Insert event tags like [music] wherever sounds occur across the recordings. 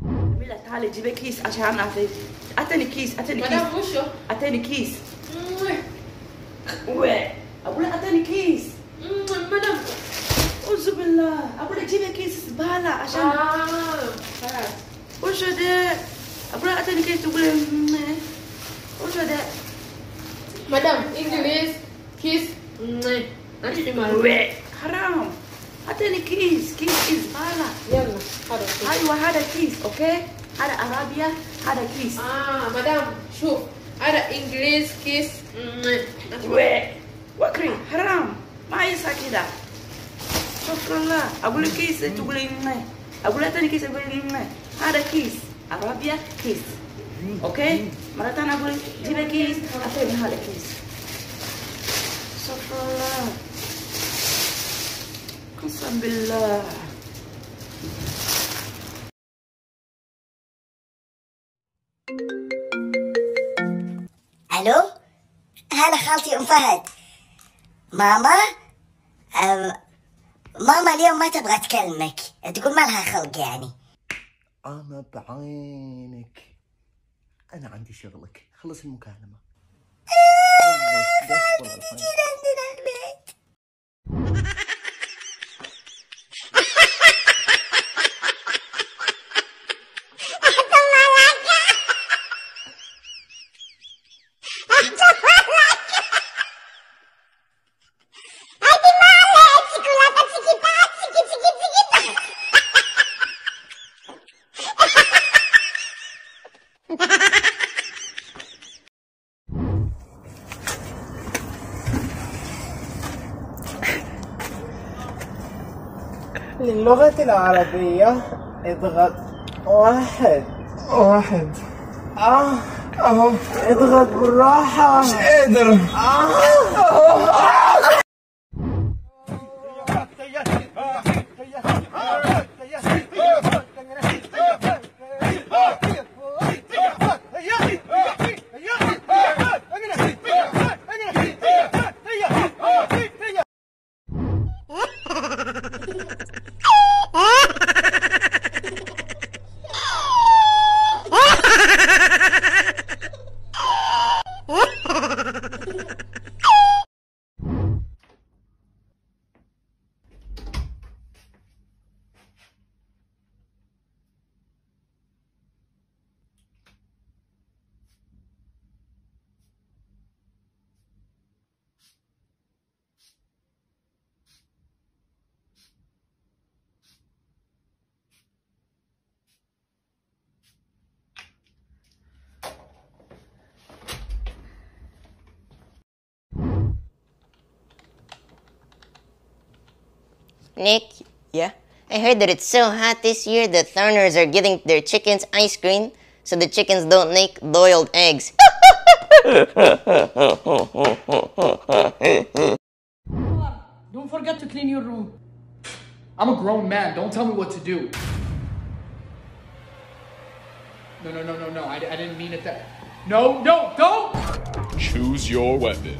جميلة تعالي جيبي كيس عشان اعطي اعطيني كيس اعطيني كيس مدام وشو؟ اعطيني كيس وين أقول لها اعطيني كيس مدام اعوذ بالله أقول لها جيبي كيس زبالة عشان آه خلاص وش ده أقول لها اعطيني كيس تقول لي مم. وش ده مدام English kiss نحكي معك وين حرام اعطيني كيس كيس زبالة يلا خلاص أيوه هذا كيس أوكي هذا ارابيا هذا كيس آه مدام شوف هذا انجليز كيس وين وكري حرام ما يصح كده شكرا الله أقول لك كيس تقول لي. أقول تاني كيس تقول لي. هذا كيس ارابيا كيس أوكي مرة ثانية أقول لك جيبي كيس اعطيني هذا كيس استغفر الله قسم بالله ألو هلا خالتي ام فهد ماما ماما اليوم ما تبغى تكلمك. تقول ما لها خلق يعني. أنا بعينك. أنا عندي شغلك. خلص المكالمة [laughs] خلص قفل الحين. عندنا البيت للغة العربية اضغط واحد. واحد. آه. اهو اضغط بالراحة. مش قادر. Nick, yeah? I heard that it's so hot this year that foreigners are giving their chickens ice cream so the chickens don't make boiled eggs. Don't forget to clean your room. I'm a grown man. Don't tell me what to do. No, no, no, no, no. I, I didn't mean it that. No, no, don't! Choose your weapon.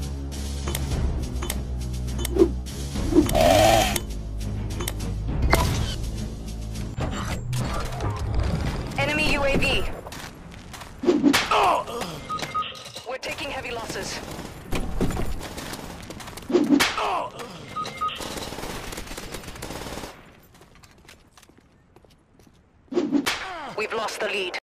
UAV. We're taking heavy losses. We've lost the lead.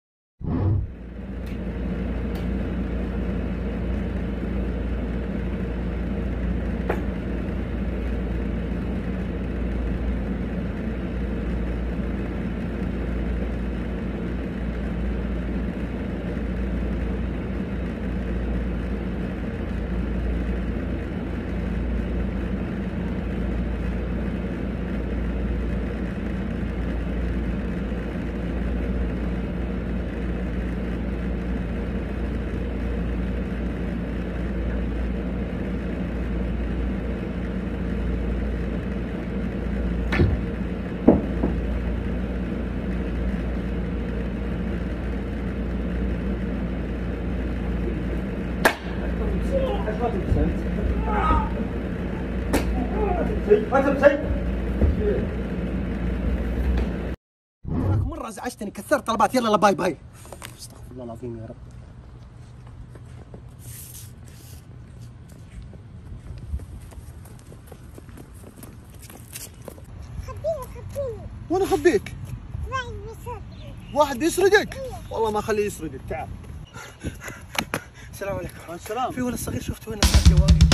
تراك مرة ازعجتني كثرت طلبات. يلا لا bye bye. استغفر الله العظيم يا رب. وأنا اخبيك واحد بيسرقك والله ما اخليه يسرقك تعال. السلام عليكم. السلام. في ولد صغير شفته هنا جوالي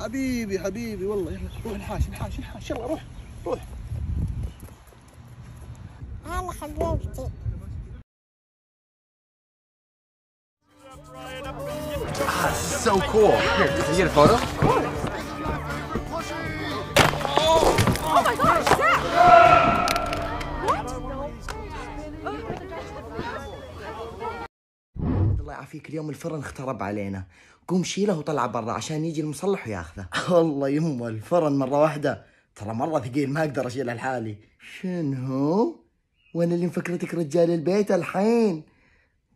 حبيبي حبيبي والله يلا روح نحاش نحاش نحاش يلا روح روح. هلا حبيبتي. So cool. Here, can you get a photo? الله يعافيك اليوم الفرن اخترب علينا. قوم شيله وطلعه برا عشان يجي المصلح وياخذه. [laughs] والله يمه الفرن مرة واحدة. ترى مرة ثقيل ما أقدر اشيله لحالي شنو؟ وأنا اللي مفكرتك رجال البيت الحين؟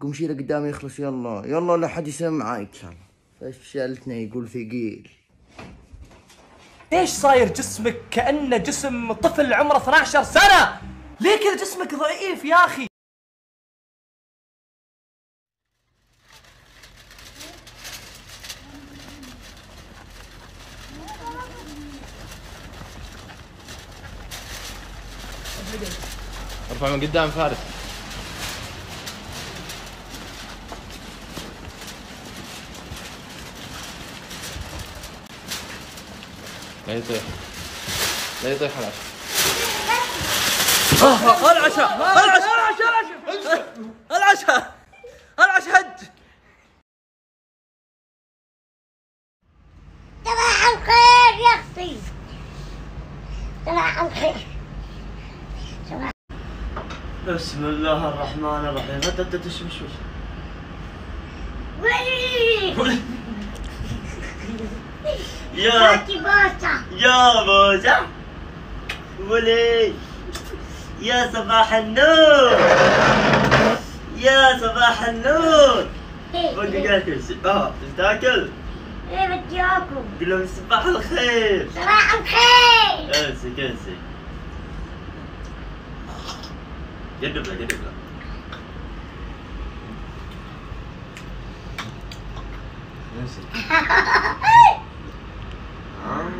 قوم شيله قدامي يخلص يلا يلا لا حد يسمعك. فشلتنا يقول ثقيل. ليش صاير جسمك كأنه جسم طفل عمره 12 سنة؟ ليه كذا جسمك ضعيف يا أخي؟ ارفع من قدام فارس. لا يطيح. لا يطيح العشاء. العشاء العشاء. العشاء العشاء العشاء. هد. صباح الخير يا أختي صباح الخير. بسم الله الرحمن الرحيم. انت انت تشمشوش ويلي [laughs] يا يا موزة ولي! يا صباح النور. يا صباح النور. بقى قاعد آه تاكل. إيه بدي آكل. قول لهم صباح الخير. صباح الخير. امسك امسك له امسك عم.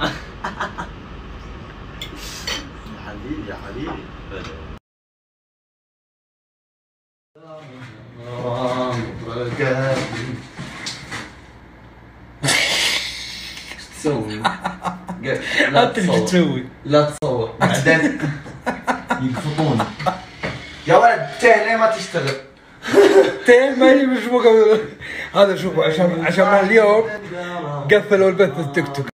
[laughs] يا حبيبي يا حبيبي تسوي؟ اللي تسوي لا تصور. بعدين يقفطون يا ولد تيه ليه ما تشتغل؟ تيه ما هي مش هذا شوفوا عشان عشان اليوم [laughs] قفلوا البث التيك توك.